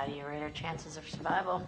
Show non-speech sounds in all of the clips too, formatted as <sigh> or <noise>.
How do you rate our chances of survival?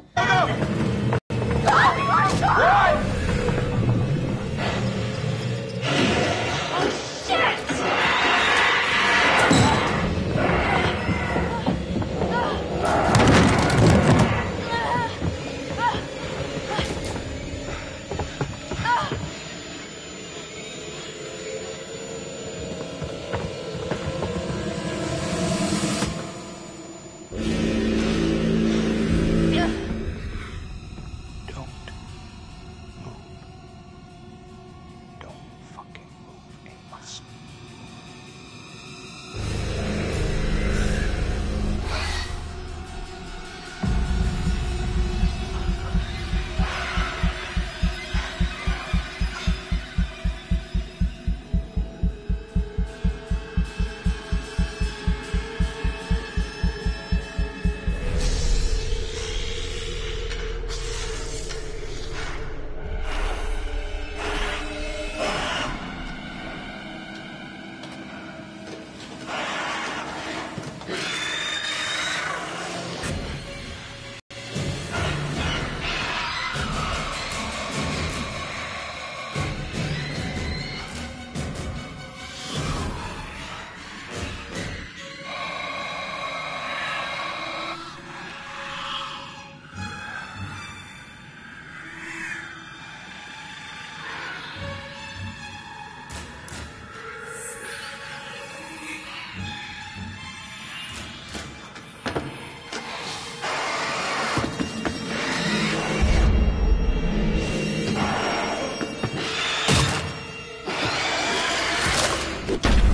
you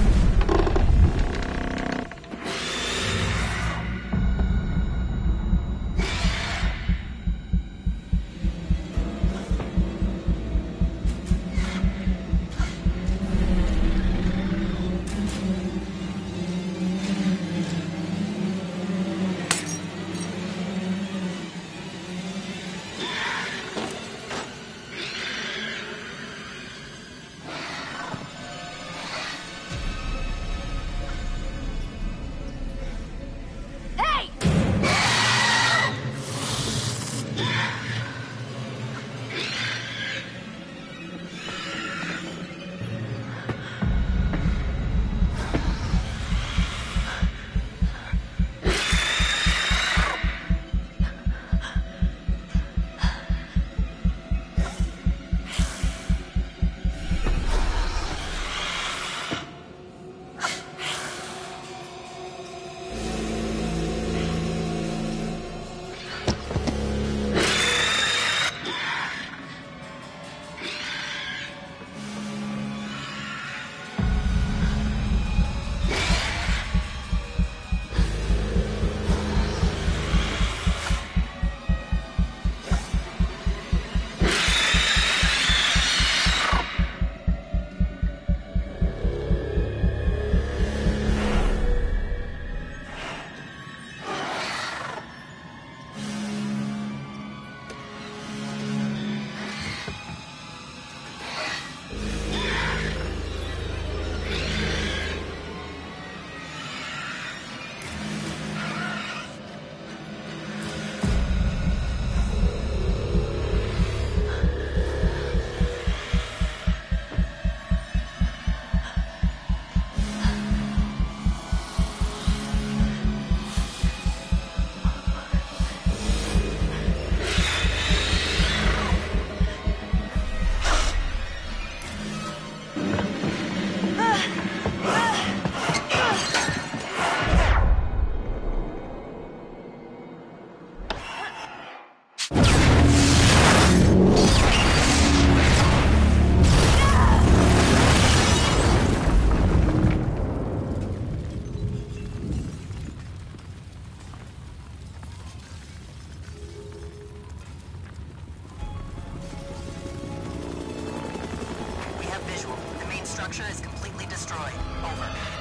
structure is completely destroyed. Over.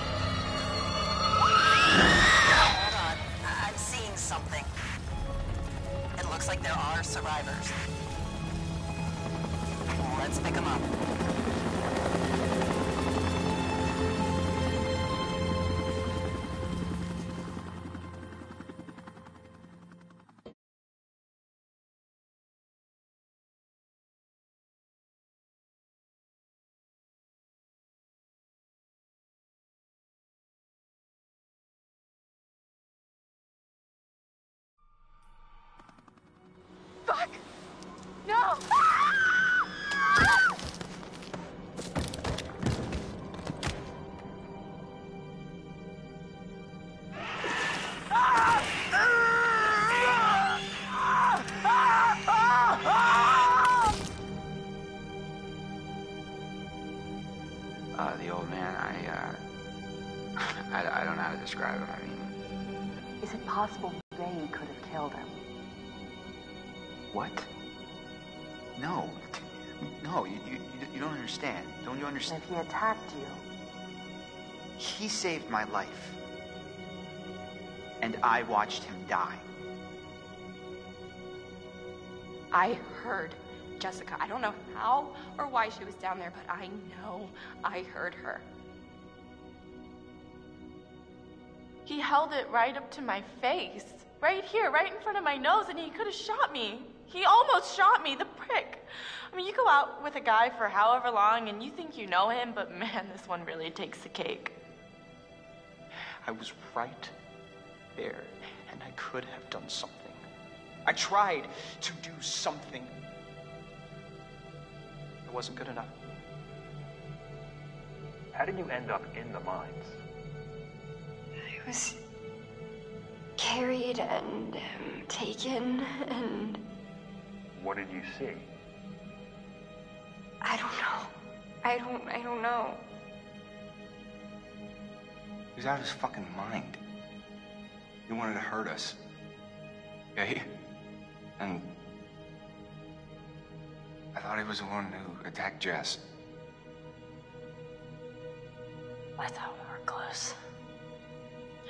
Fuck! No! Uh, the old man, I, uh, <laughs> I, I don't know how to describe him. I mean, Is it possible they could have killed him? What? No. No, you, you, you- don't understand. Don't you understand? if he attacked you, He saved my life. And I watched him die. I heard Jessica. I don't know how or why she was down there, but I know I heard her. He held it right up to my face, right here, right in front of my nose, and he could have shot me. He almost shot me, the prick. I mean, you go out with a guy for however long and you think you know him, but man, this one really takes the cake. I was right there, and I could have done something. I tried to do something. It wasn't good enough. How did you end up in the mines? I was carried and um, taken, <laughs> and What did you see? I don't know. I don't. I don't know. He was out of his fucking mind. He wanted to hurt us. Okay? And I thought he was the one who attacked Jess. I thought we were close.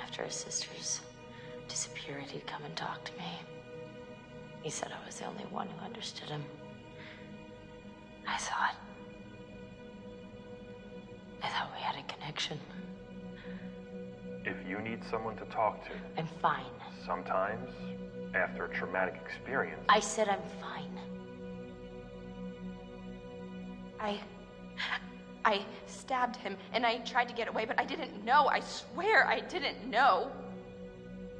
After his sisters disappeared, he'd come and talk to me. He said I was the only one who understood him. I thought. I thought we had a connection. If you need someone to talk to, I'm fine. sometimes, after a traumatic experience, I said I'm fine. I. I stabbed him and I tried to get away, but I didn't know. I swear I didn't know.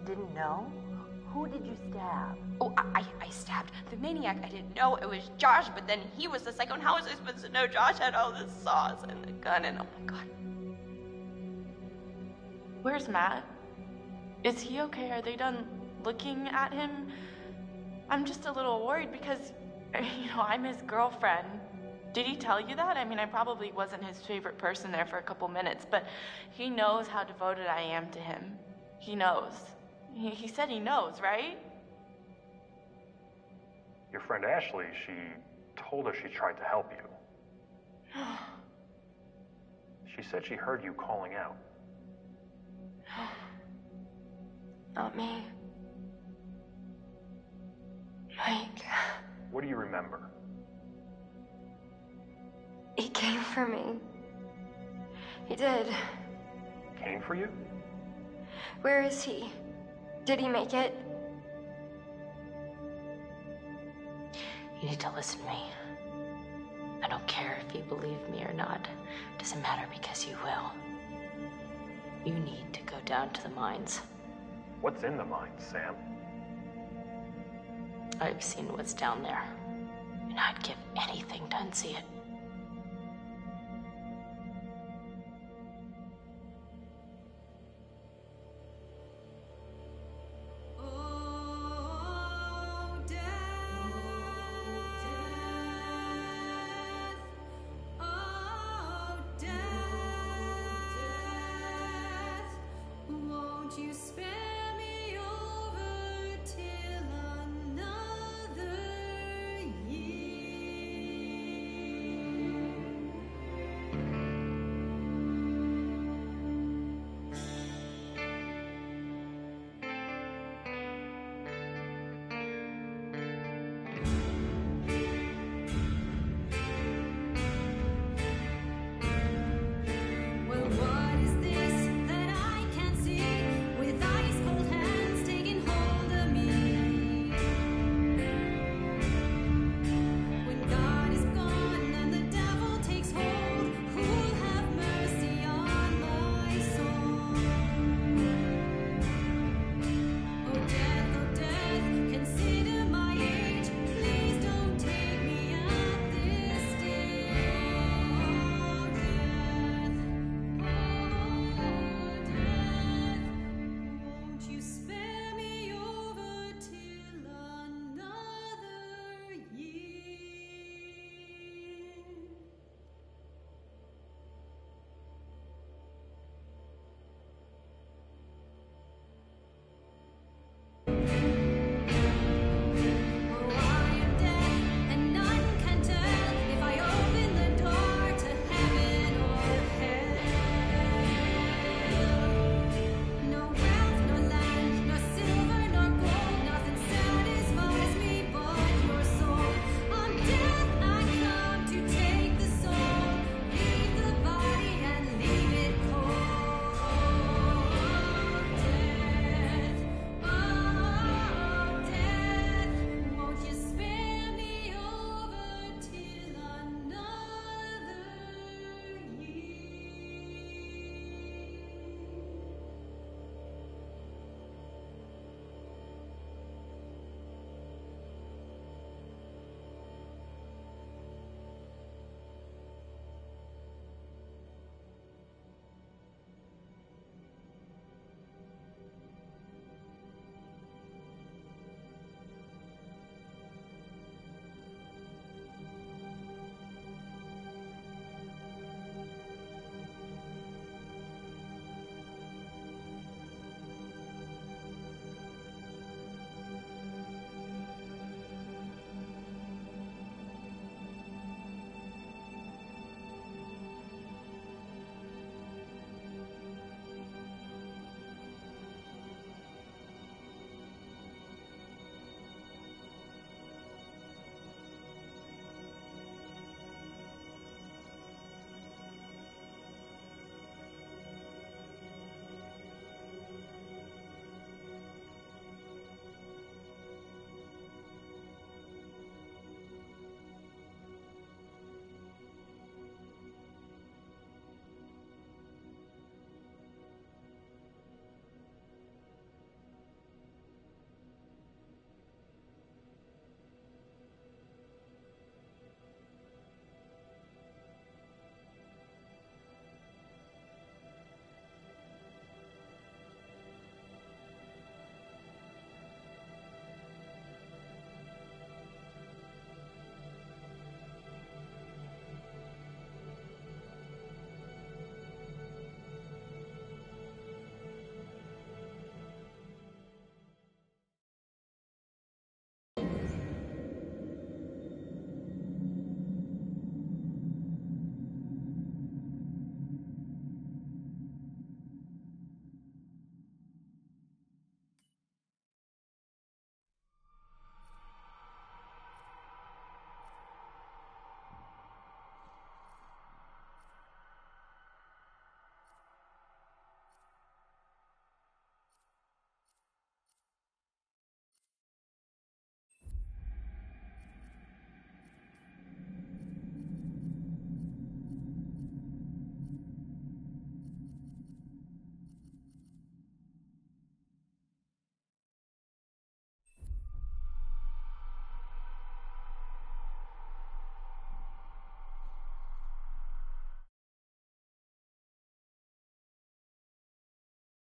didn't know? Who did you stab? Oh, I, I, stabbed the maniac. I didn't know it was Josh, but then he was the psycho. And how was I supposed to know Josh had all the sauce and the gun and oh my god. Where's Matt? Is he okay? Are they done looking at him? I'm just a little worried because, <laughs> you know, I'm his girlfriend. Did he tell you that? I mean, I probably wasn't his favorite person there for a couple minutes, but he knows how devoted I am to him. He knows. He, he said he knows, right? your friend Ashley, she told us she tried to help you. <gasps> She said she heard you calling out. <gasps> Not me. Mike. <sighs> What do you remember? He came for me. He did. Came for you? Where is he? Did he make it? You need to listen to me. I don't care if you believe me or not. Doesn't matter because you will. You need to go down to the mines. What's in the mines, Sam? I've seen what's down there, and I'd give anything to unsee it. issues